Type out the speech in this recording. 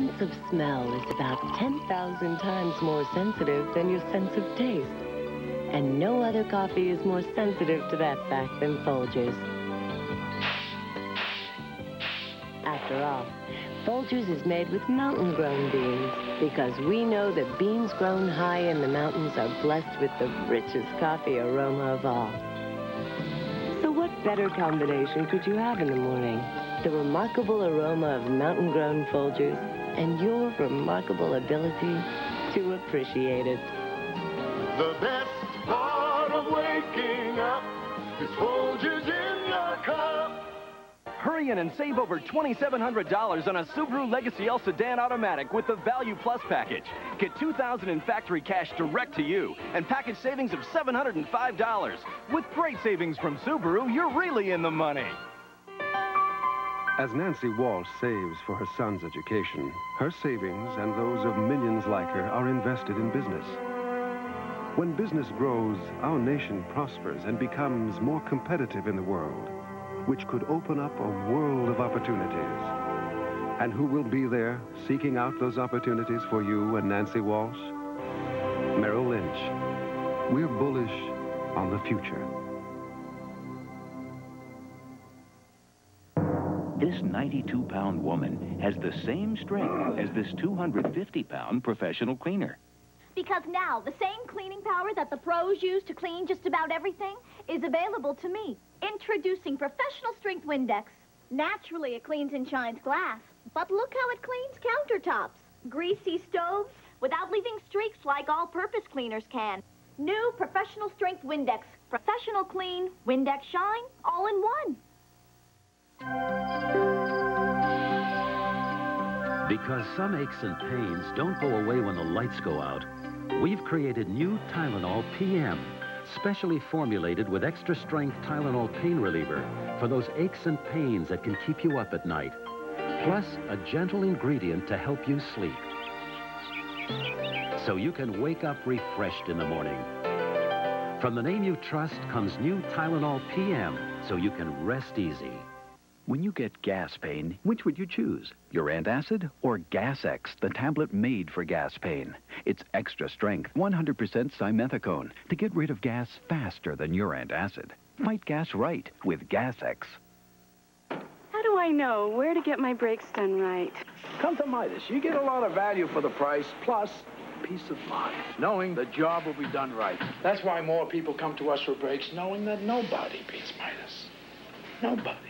sense of smell is about 10,000 times more sensitive than your sense of taste. And no other coffee is more sensitive to that fact than Folgers. After all, Folgers is made with mountain-grown beans because we know that beans grown high in the mountains are blessed with the richest coffee aroma of all. So what better combination could you have in the morning? The remarkable aroma of mountain-grown Folgers and your remarkable ability to appreciate it. The best part of waking up is Folgers in your cup. Hurry in and save over $2,700 on a Subaru Legacy L Sedan Automatic with the Value Plus package. Get 2,000 in factory cash direct to you and package savings of $705. With great savings from Subaru, you're really in the money. As Nancy Walsh saves for her son's education, her savings and those of millions like her are invested in business. When business grows, our nation prospers and becomes more competitive in the world which could open up a world of opportunities. And who will be there seeking out those opportunities for you and Nancy Walsh? Merrill Lynch. We're bullish on the future. This 92-pound woman has the same strength as this 250-pound professional cleaner. Because now, the same cleaning power that the pros use to clean just about everything is available to me. Introducing Professional Strength Windex. Naturally, it cleans and shines glass. But look how it cleans countertops, greasy stoves, without leaving streaks like all-purpose cleaners can. New Professional Strength Windex. Professional clean, Windex shine, all in one. Because some aches and pains don't go away when the lights go out, we've created new Tylenol PM, specially formulated with extra strength Tylenol pain reliever for those aches and pains that can keep you up at night, plus a gentle ingredient to help you sleep. So you can wake up refreshed in the morning. From the name you trust comes new Tylenol PM, so you can rest easy. When you get gas pain, which would you choose? Your antacid or Gas X, the tablet made for gas pain? It's extra strength, 100% simethicone to get rid of gas faster than your antacid. Fight gas right with Gas X. How do I know where to get my brakes done right? Come to Midas. You get a lot of value for the price, plus peace of mind, knowing the job will be done right. That's why more people come to us for brakes, knowing that nobody beats Midas. Nobody.